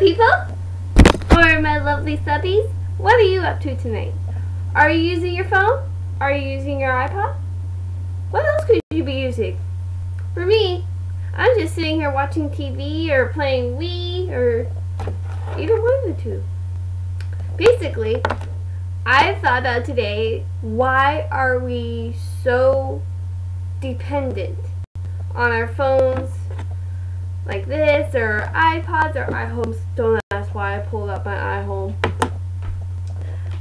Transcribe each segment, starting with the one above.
people! Or my lovely subbies, what are you up to tonight? Are you using your phone? Are you using your iPod? What else could you be using? For me, I'm just sitting here watching TV or playing Wii or either one of the two. Basically, I thought about today, why are we so dependent on our phones like this or iPods or iHomes? Don't ask why I pulled up my iHome.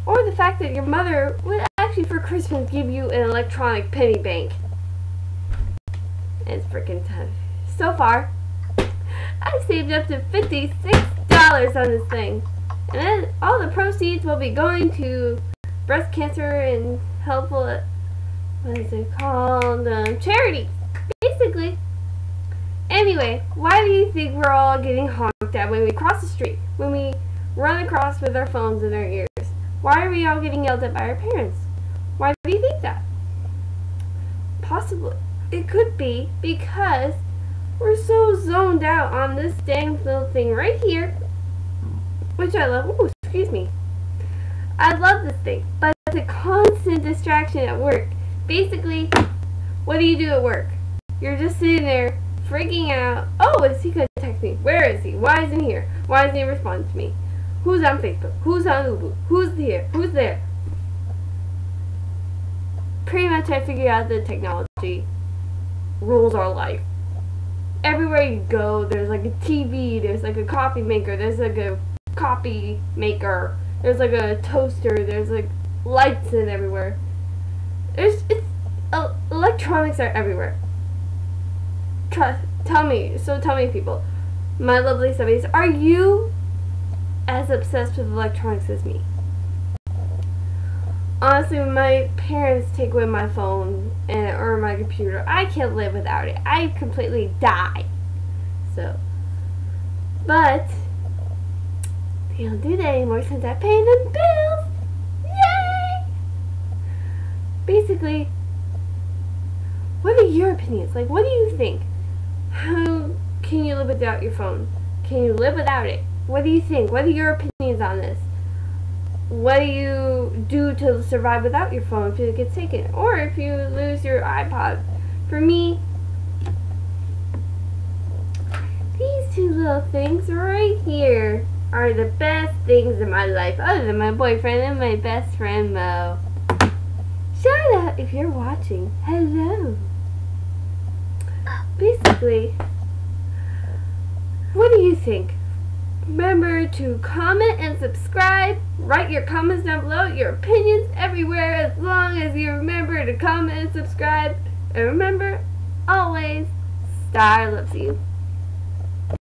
Or the fact that your mother would actually for Christmas give you an electronic penny bank. It's freaking tough. So far, I've saved up to $56 on this thing. And then all the proceeds will be going to breast cancer and helpful, what is it called, um, charity, basically. Anyway, why do you think we're all getting honked at when we cross the street? When we run across with our phones in our ears? Why are we all getting yelled at by our parents? Why do you think that? Possibly, it could be because we're so zoned out on this dang little thing right here, which I love. Oh, excuse me. I love this thing, but it's a constant distraction at work. Basically, what do you do at work? You're just sitting there freaking out. Oh, is he to text me? Where is he? Why isn't he here? Why isn't he responding to me? Who's on Facebook? Who's on ooVoo? Who's here? Who's there? Pretty much I figured out the technology rules our life. Everywhere you go, there's like a TV, there's like a coffee maker, there's like a coffee maker, there's like a toaster, there's like lights in everywhere. There's it's electronics are everywhere. Trust, tell me, so tell me people, my lovely subbies, are you as obsessed with electronics as me? Honestly, when my parents take away my phone and or my computer, I can't live without it. I completely die. So, but they don't do that anymore since I pay them bills. Yay! Basically, what are your opinions? Like, what do you think? How can you live without your phone? Can you live without it? What do you think? What are your opinions on this? what do you do to survive without your phone if it gets taken? Or if you lose your iPod? For me, these two little things right here are the best things in my life, other than my boyfriend and my best friend Mo. Shout out if you're watching. Hello. What do you think? Remember to comment and subscribe. Write your comments down below, your opinions everywhere, as long as you remember to comment and subscribe. And remember, always, Star loves you.